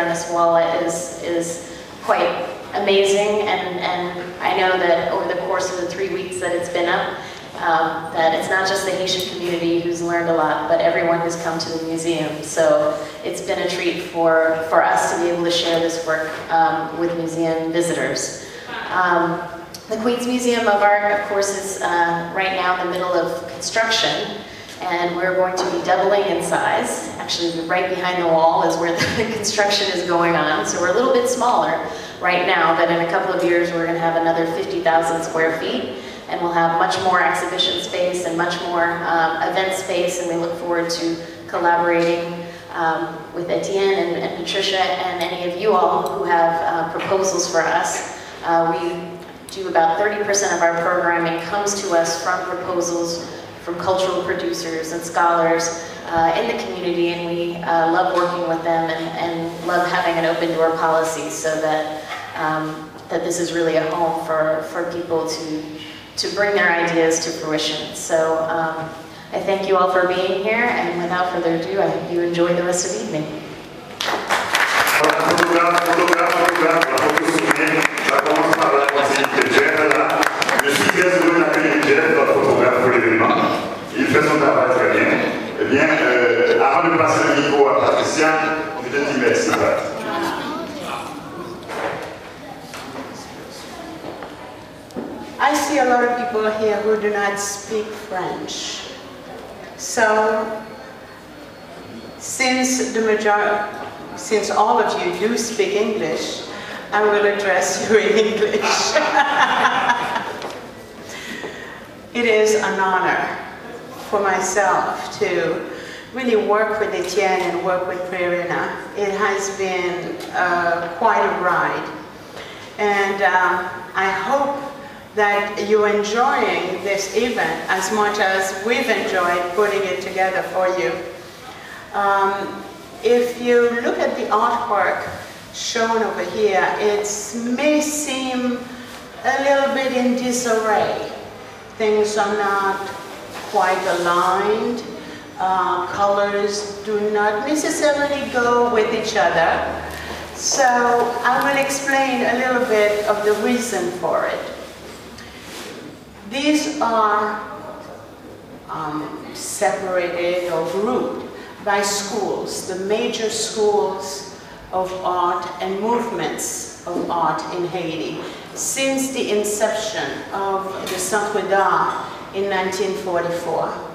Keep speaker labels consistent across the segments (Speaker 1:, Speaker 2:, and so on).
Speaker 1: this wall is, is quite amazing, and, and I know that over the course of the three weeks that it's been up, um, that it's not just the Haitian community who's learned a lot, but everyone who's come to the museum. So it's been a treat for, for us to be able to share this work um, with museum visitors. Um, the Queens Museum of Art, of course, is uh, right now in the middle of construction, and we're going to be doubling in size. Actually, right behind the wall is where the construction is going on, so we're a little bit smaller right now, but in a couple of years we're going to have another 50,000 square feet, and we'll have much more exhibition space and much more um, event space, and we look forward to collaborating um, with Etienne and, and, Patricia and any of you all who have uh, proposals for us. Uh, we do about 30% of our programming comes to us from proposals from cultural producers and scholars uh, in the community, and we uh, love working with them and, and, love having an open door policy so that um, that this is really a home for, for people to, to bring their ideas to fruition. So um, I thank you all for being here, and without further ado, I hope you enjoy the rest of the evening.
Speaker 2: Eh bien, euh, avant de passer le micro à Patricia.
Speaker 3: I see a lot of people here who do not speak French. So, since the majority, since all of you do speak English, I will address you in English. it is an honor for myself to really work with Etienne and work with Prerna. It has been uh, quite a ride. And um, I hope that you're enjoying this event as much as we've enjoyed putting it together for you. Um, if you look at the artwork shown over here, it may seem a little bit in disarray. Things are not quite aligned. Uh, colors do not necessarily go with each other. So I will explain a little bit of the reason for it. These are um, separated or grouped by schools, the major schools of art and movements of art in Haiti since the inception of the Centre d'Art in 1944.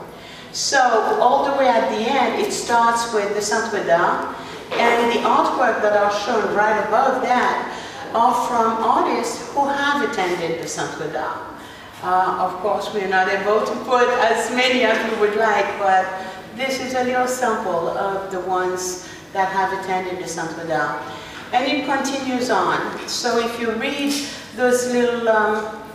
Speaker 3: So all the way at the end, it starts with the Centre d'Art, and the artwork that are shown right above that are from artists who have attended the Centre d'Art. Uh, of course, we're not able to put as many as we would like, but this is a little sample of the ones that have attended the Centre d'Art. And it continues on. So if you read those little um,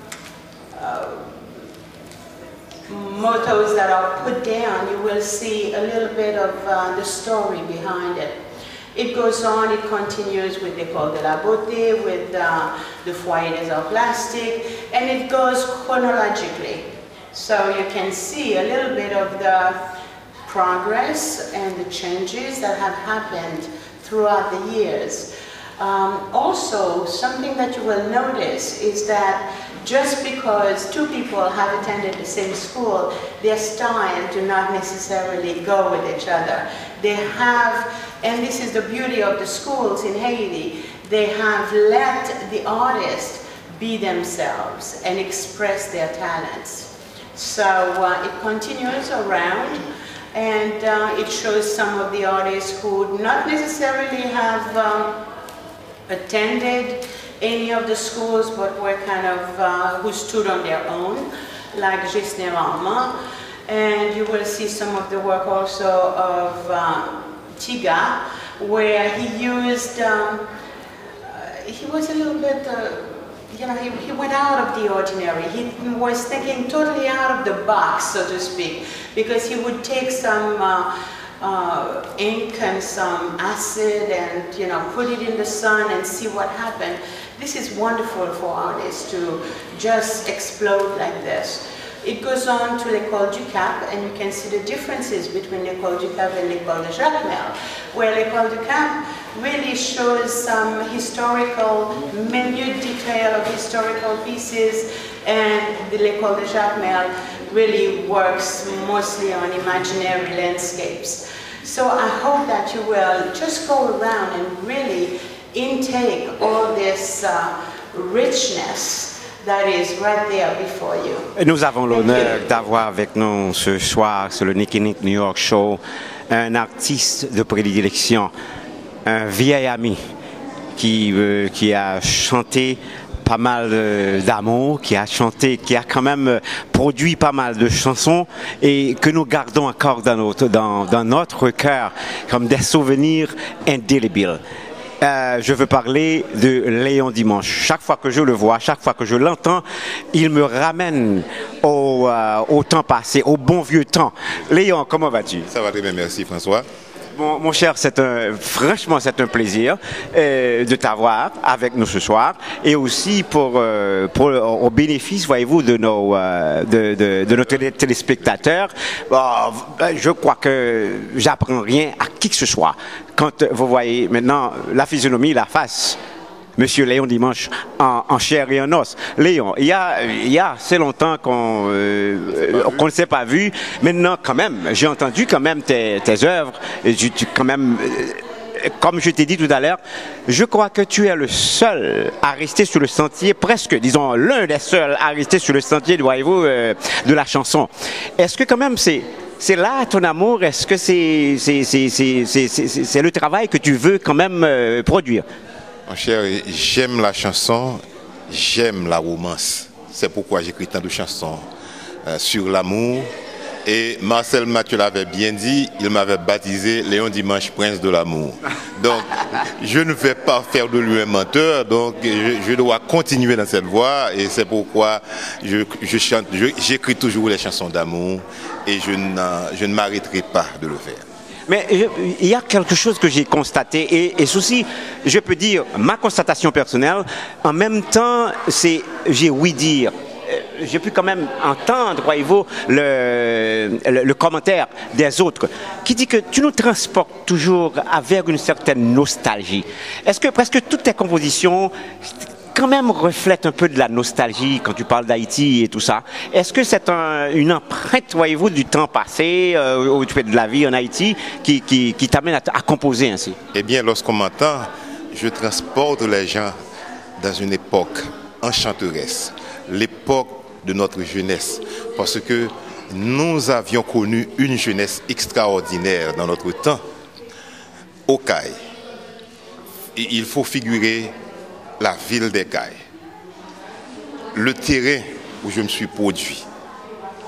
Speaker 3: mottos that are put down, you will see a little bit of uh, the story behind it. It goes on, it continues with École de la Beauté, with uh, the Foyer Arts Plastiques, and it goes chronologically. So you can see a little bit of the progress and the changes that have happened throughout the years. Um, also, something that you will notice is that just because two people have attended the same school, their style do not necessarily go with each other. They have, and this is the beauty of the schools in Haiti, they have let the artists be themselves and express their talents. So uh, it continues around and uh, it shows some of the artists who not necessarily have um, attended any of the schools but were kind of, uh, who stood on their own, like Gesner Armand. And you will see some of the work also of uh, Tiga, where he used, um, uh, he was a little bit, uh, you know, he, he went out of the ordinary. He was thinking totally out of the box, so to speak, because he would take some uh, ink and some acid and you know put it in the sun and see what happened. This is wonderful for artists to just explode like this. It goes on to l'École du Cap, and you can see the differences between l'École du Cap and l'École de Jacmel, where l'École du Cap really shows some historical, minute detail of historical pieces, and the L'École de Jacmel really works mostly on imaginary landscapes. So I hope that you will just go around and really intake all this uh, richness that is right there before you.
Speaker 4: Nous avons l'honneur d'avoir avec nous ce soir sur le Nicky Nick New York Show un artiste de prédilection, un vieil ami qui, euh, qui a chanté pas mal euh, d'amour, qui a chanté, qui a quand même euh, produit pas mal de chansons et que nous gardons encore dans notre, dans, dans notre cœur comme des souvenirs indélébiles. Euh, je veux parler de Léon Dimanche. Chaque fois que je le vois, chaque fois que je l'entends, il me ramène au, au temps passé, au bon vieux temps. Léon, comment vas-tu?
Speaker 5: Ça va très bien, merci François.
Speaker 4: Mon, cher, c'est un, franchement, c'est un plaisir euh, de t'avoir avec nous ce soir et aussi pour, euh, pour au bénéfice, voyez-vous, de nos, euh, de, nos télé- téléspectateurs. Je crois que j'apprends rien à qui que ce soit quand vous voyez maintenant la physionomie, la face. Monsieur Léon Dimanche en, chair et en os. Léon, il y a, y a assez longtemps qu'on euh, qu'on ne s'est pas vu. Maintenant, quand même, j'ai entendu quand même tes, tes œuvres. Et tu, quand même, euh, comme je t'ai dit tout à l'heure, je crois que tu es le seul à rester sur le sentier, presque, disons, l'un des seuls à rester sur le sentier, voyez-vous, euh, de la chanson. Est-ce que quand même c'est c'est là ton amour? Est-ce que c'est c'est le travail que tu veux quand même produire?
Speaker 5: Mon cher, j'aime la chanson, j'aime la romance. C'est pourquoi j'écris tant de chansons euh, sur l'amour. Et Marcel Mathieu l'avait bien dit, il m'avait baptisé Léon Dimanche, prince de l'amour. Donc, je ne vais pas faire de lui un menteur, donc je, je dois continuer dans cette voie et c'est pourquoi je, je chante, j'écris toujours les chansons d'amour et je, je ne m'arrêterai pas de le faire.
Speaker 4: Mais il y a quelque chose que j'ai constaté et, ceci, je peux dire ma constatation personnelle. En même temps, c'est j'ai oui dire. Euh, J'ai pu quand même entendre, voyez-vous, le, le commentaire des autres qui dit que tu nous transportes toujours avec une certaine nostalgie. Est-ce que presque toutes tes compositions quand même reflètent un peu de la nostalgie quand tu parles d'Haïti et tout ça. Est-ce que c'est un- une empreinte, voyez-vous, du temps passé, euh, fais de la vie en Haïti, qui, t'amène à, composer ainsi?
Speaker 5: Eh bien, lorsqu'on m'entend, je transporte les gens dans une époque enchanteresse, l'époque de notre jeunesse, parce que nous avions connu une jeunesse extraordinaire dans notre temps. Au CAI, il faut figurer la ville des CAI, le terrain où je me suis produit.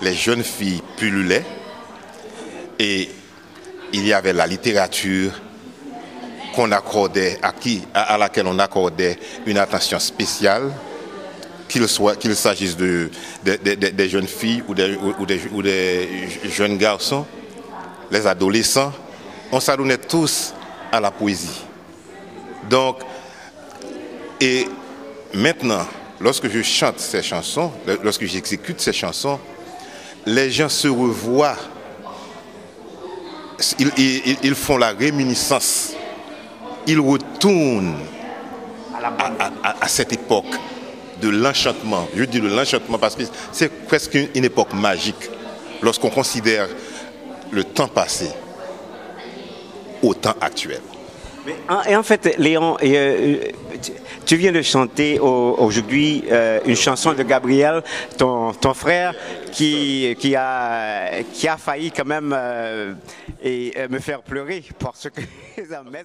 Speaker 5: Les jeunes filles pullulaient et il y avait la littérature, qu'on accordait à qui à, laquelle on accordait une attention spéciale qu'il s'agisse de, de- de- de- des jeunes filles ou des, ou- jeunes garçons les adolescents on s'adonnait tous à la poésie donc et maintenant lorsque je chante ces chansons lorsque j'exécute ces chansons les gens se revoient ils, font la réminiscence ils retournent à, cette époque de l'enchantement. Je dis de l'enchantement parce que c'est presque une, époque magique lorsqu'on considère le temps passé au temps actuel.
Speaker 4: Et en fait, Léon, euh, tu, viens de chanter au- aujourd'hui euh, une chanson de Gabriel, ton, frère, qui, a, failli quand même euh, et, euh, me faire pleurer parce que... Mais,